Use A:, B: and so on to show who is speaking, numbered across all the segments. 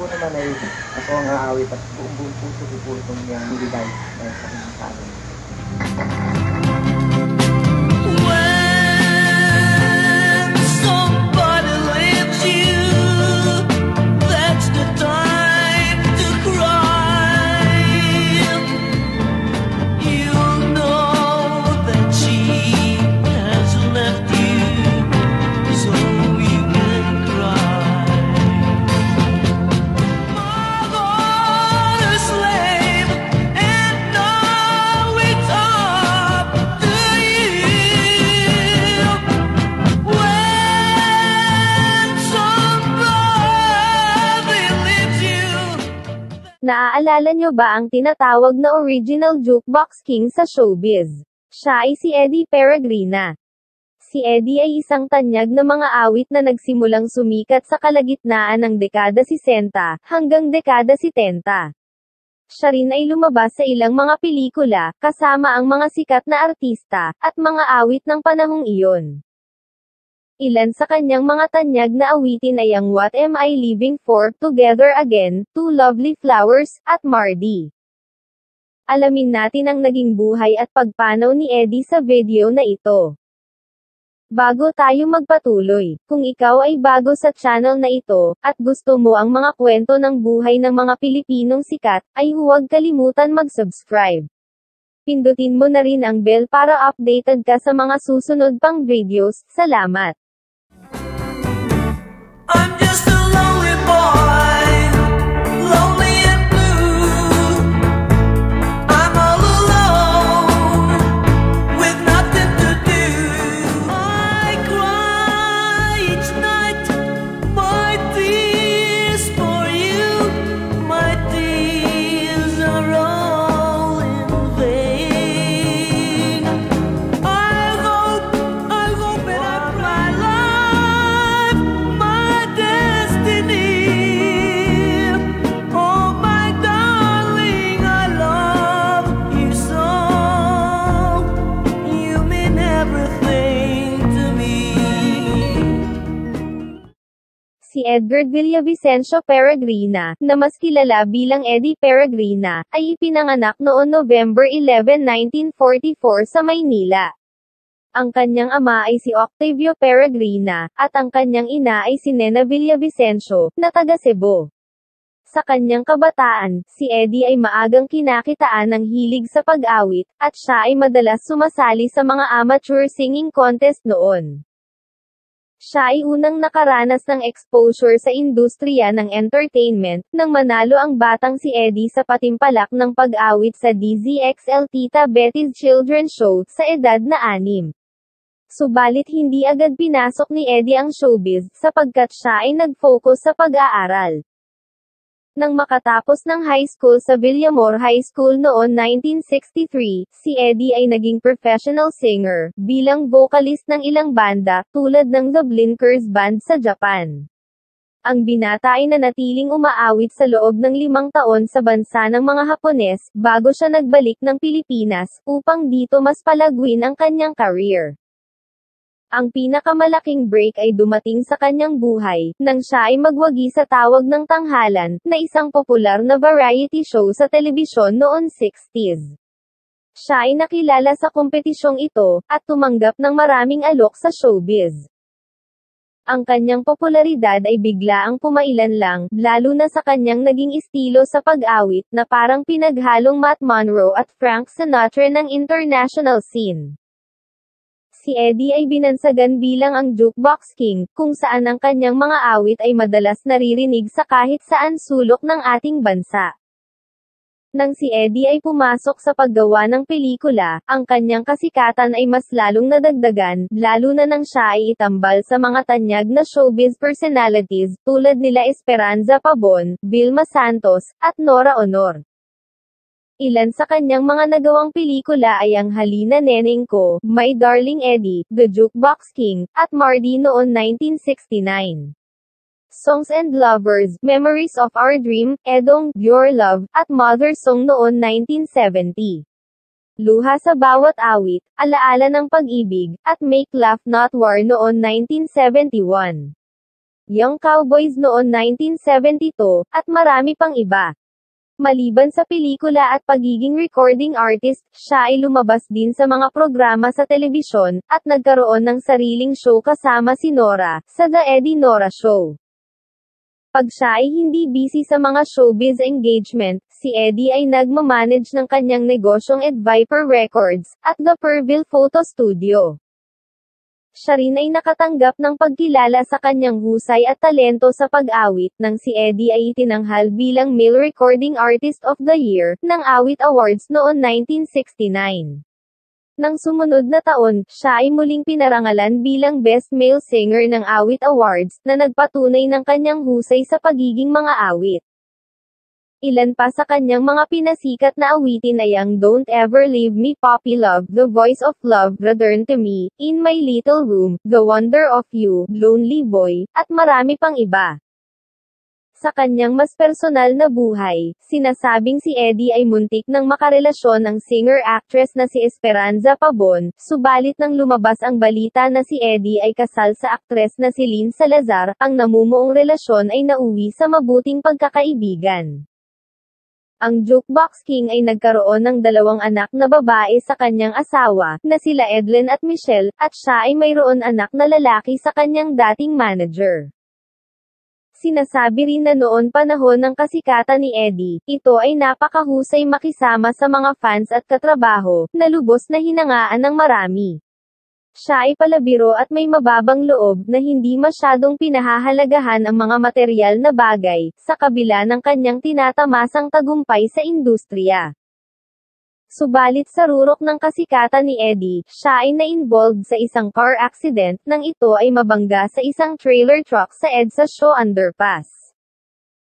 A: po naman ay ako ang aawit at buong buong puso ko po itong yung bigay dahil sa kanyang sa
B: Naaalala nyo ba ang tinatawag na original jukebox king sa showbiz? Siya ay si Eddie Peregrina. Si Eddie ay isang tanyag na mga awit na nagsimulang sumikat sa kalagitnaan ng dekada 60 hanggang dekada 70. Siya rin ay lumabas sa ilang mga pelikula, kasama ang mga sikat na artista, at mga awit ng panahong iyon. Ilan sa kanyang mga tanyag na awitin ay ang What Am I Living For, Together Again, Two Lovely Flowers, at Mardi. Alamin natin ang naging buhay at pagpanaw ni Eddie sa video na ito. Bago tayo magpatuloy, kung ikaw ay bago sa channel na ito, at gusto mo ang mga kwento ng buhay ng mga Pilipinong sikat, ay huwag kalimutan mag-subscribe. Pindutin mo na rin ang bell para updated ka sa mga susunod pang videos. Salamat! Si Edgar Villavicencio Peregrina, na mas kilala bilang Eddie Peregrina, ay ipinanganak noon November 11, 1944 sa Maynila. Ang kanyang ama ay si Octavio Peregrina, at ang kanyang ina ay si Nena Villavicencio, na taga Cebu. Sa kanyang kabataan, si Eddie ay maagang kinakitaan ng hilig sa pag-awit, at siya ay madalas sumasali sa mga amateur singing contest noon. Siya ay unang nakaranas ng exposure sa industriya ng entertainment, nang manalo ang batang si Eddie sa patimpalak ng pag-awit sa DZXL Tita Betty's Children's Show, sa edad na anim. Subalit hindi agad pinasok ni Eddie ang showbiz, sapagkat siya ay nag-focus sa pag-aaral. Nang makatapos ng high school sa Villamor High School noon 1963, si Eddie ay naging professional singer, bilang vocalist ng ilang banda, tulad ng The Blinkers Band sa Japan. Ang binata ay nanatiling umaawit sa loob ng limang taon sa bansa ng mga Hapones, bago siya nagbalik ng Pilipinas, upang dito mas palaguin ang kanyang career. Ang pinakamalaking break ay dumating sa kanyang buhay, nang siya ay magwagi sa tawag ng tanghalan, na isang popular na variety show sa telebisyon noon 60s. Siya ay nakilala sa kompetisyong ito, at tumanggap ng maraming alok sa showbiz. Ang kanyang popularidad ay bigla ang pumailan lang, lalo na sa kanyang naging estilo sa pag-awit, na parang pinaghalong Matt Monroe at Frank Sinatra ng international scene si Eddie ay binansagan bilang ang jukebox king, kung saan ang kanyang mga awit ay madalas naririnig sa kahit saan sulok ng ating bansa. Nang si Eddie ay pumasok sa paggawa ng pelikula, ang kanyang kasikatan ay mas lalong nadagdagan, lalo na nang siya ay itambal sa mga tanyag na showbiz personalities, tulad nila Esperanza Pabon, Vilma Santos, at Nora Honor. Ilan sa kanyang mga nagawang pelikula ay ang Halina Neneng Ko, My Darling Eddie, The Jukebox King, at Mardi noon 1969. Songs and Lovers, Memories of Our Dream, Edong, Your Love, at Mother Song noon 1970. Luha sa bawat awit, Alaala ng Pag-ibig, at Make Laugh Not War noon 1971. Young Cowboys noon 1972, at marami pang iba. Maliban sa pelikula at pagiging recording artist, siya ay lumabas din sa mga programa sa telebisyon, at nagkaroon ng sariling show kasama si Nora, sa The Eddie Nora Show. Pag siya ay hindi busy sa mga showbiz engagement, si Eddie ay nagmamanage ng kanyang negosyong Ed Viper Records, at The Perville Photo Studio. Siya rin ay nakatanggap ng pagkilala sa kanyang husay at talento sa pag-awit nang si Eddie ay itinanghal bilang Male Recording Artist of the Year ng Awit Awards noon 1969. Nang sumunod na taon, siya ay muling pinarangalan bilang Best Male Singer ng Awit Awards, na nagpatunay ng kanyang husay sa pagiging mga awit. Ilan pa sa kanyang mga pinasikat na awitin ay ang Don't Ever Leave Me Poppy Love, The Voice of Love, Return to Me, In My Little Room, The Wonder of You, Lonely Boy, at marami pang iba. Sa kanyang mas personal na buhay, sinasabing si Eddie ay muntik nang makarelasyon ng singer-actress na si Esperanza Pabon, subalit nang lumabas ang balita na si Eddie ay kasal sa aktres na si Lynn Salazar, ang namumuong relasyon ay nauwi sa mabuting pagkakaibigan. Ang Jukebox King ay nagkaroon ng dalawang anak na babae sa kanyang asawa, na sila Edlin at Michelle, at siya ay mayroon anak na lalaki sa kanyang dating manager. Sinasabi rin na noon panahon ng kasikatan ni Eddie, ito ay napakahusay makisama sa mga fans at katrabaho, na lubos na hinangaan ng marami. Siya ay palabiro at may mababang loob na hindi masyadong pinahahalagahan ang mga material na bagay, sa kabila ng kanyang tinatamasang tagumpay sa industriya. Subalit sa rurok ng kasikatan ni Eddie, siya ay na-involved sa isang car accident nang ito ay mabangga sa isang trailer truck sa EDSA Shaw Underpass.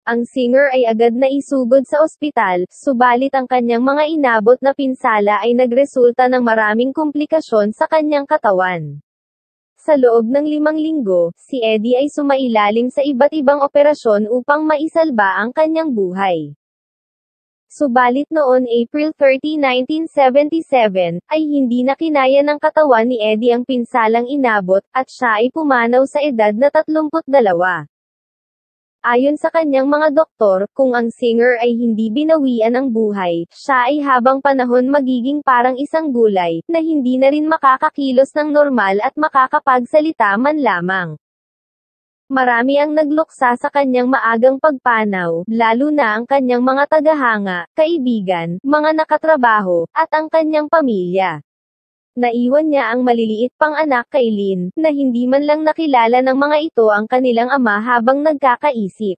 B: Ang singer ay agad na isugod sa ospital, subalit ang kanyang mga inabot na pinsala ay nagresulta ng maraming komplikasyon sa kanyang katawan. Sa loob ng limang linggo, si Eddie ay sumailalim sa iba't ibang operasyon upang maisalba ang kanyang buhay. Subalit noon April 30, 1977, ay hindi na kinaya ng katawan ni Eddie ang pinsalang inabot, at siya ay pumanaw sa edad na 32. Ayon sa kanyang mga doktor, kung ang singer ay hindi binawian ang buhay, siya ay habang panahon magiging parang isang gulay, na hindi na rin makakakilos ng normal at makakapagsalita man lamang. Marami ang nagluksa sa kanyang maagang pagpanaw, lalo na ang kanyang mga tagahanga, kaibigan, mga nakatrabaho, at ang kanyang pamilya. Naiwan niya ang maliliit pang anak kay Lynn, na hindi man lang nakilala ng mga ito ang kanilang ama habang nagkakaisip.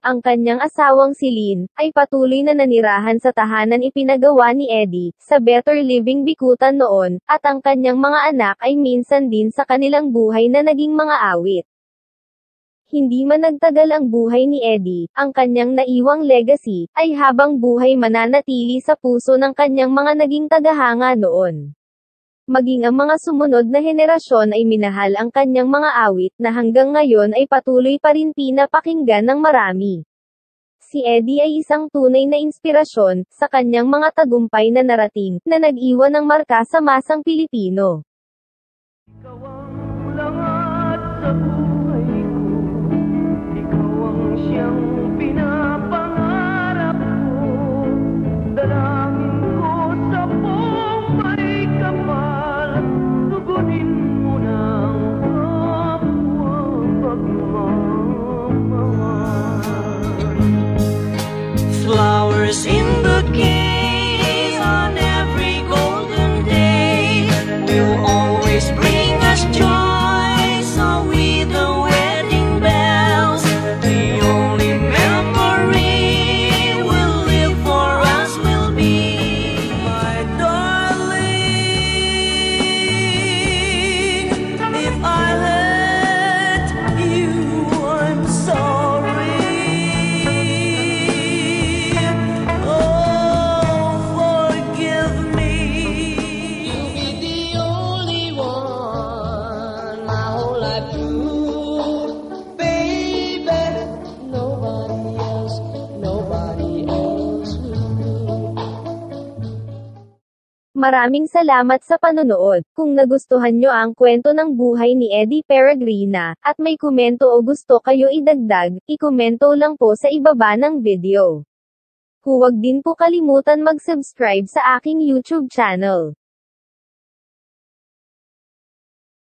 B: Ang kanyang asawang si Lynn, ay patuloy na nanirahan sa tahanan ipinagawa ni Eddie, sa Better Living Bikutan noon, at ang kanyang mga anak ay minsan din sa kanilang buhay na naging mga awit. Hindi man nagtagal ang buhay ni Eddie, ang kanyang naiwang legacy, ay habang buhay mananatili sa puso ng kanyang mga naging tagahanga noon. Maging ang mga sumunod na henerasyon ay minahal ang kanyang mga awit na hanggang ngayon ay patuloy pa rin pinapakinggan ng marami. Si Eddie ay isang tunay na inspirasyon, sa kanyang mga tagumpay na narating, na nag-iwan ng marka sa masang Pilipino.
C: Ikaw ang lahat sa ang
B: Maraming salamat sa panonood. Kung nagustuhan nyo ang kwento ng buhay ni Eddie Peregrina, at may komento o gusto kayo idagdag, ikomento lang po sa ibaba ng video. Huwag din po kalimutan mag-subscribe sa aking YouTube channel.